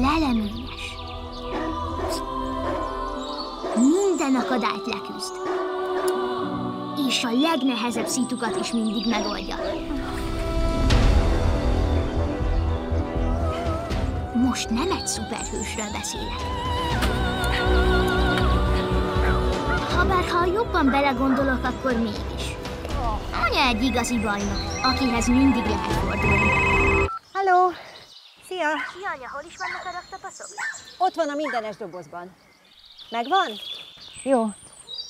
leleményes. Minden akadályt leküzd. És a legnehezebb szitukat is mindig megoldja. Most nem egy szuperhősről beszélek. Habár ha jobban belegondolok, akkor mégis. Anya egy igazi bajnok, akihez mindig lehet fordulni. Szia! Szia, anya, hol is vannak a raktapaszok? Ott van a mindenes dobozban. Megvan? Jó.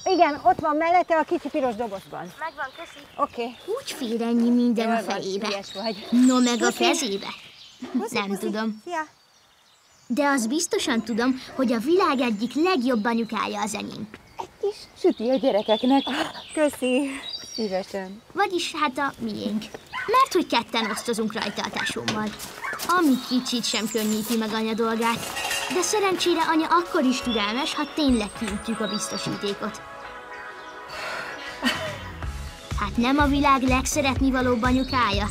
Igen, ott van mellette a kicsi piros dobozban. Megvan, köszi. Oké. Okay. Úgy fér ennyi minden a Jól van, fejébe. vagy. No, meg a Puszi. kezébe. Puszi, Nem puszi. tudom. Szia! De az biztosan tudom, hogy a világ egyik legjobb anyukája az enyém. Egy kis süti a gyerekeknek. Köszi. Szívesen. Vagyis hát a miénk. Mert hogy ketten osztozunk rajta a tesómmal. Ami kicsit sem könnyíti meg anya dolgát. De szerencsére anya akkor is türelmes, ha tényleg kiütjük a biztosítékot. Hát nem a világ legszeretnivalóbb anyukája?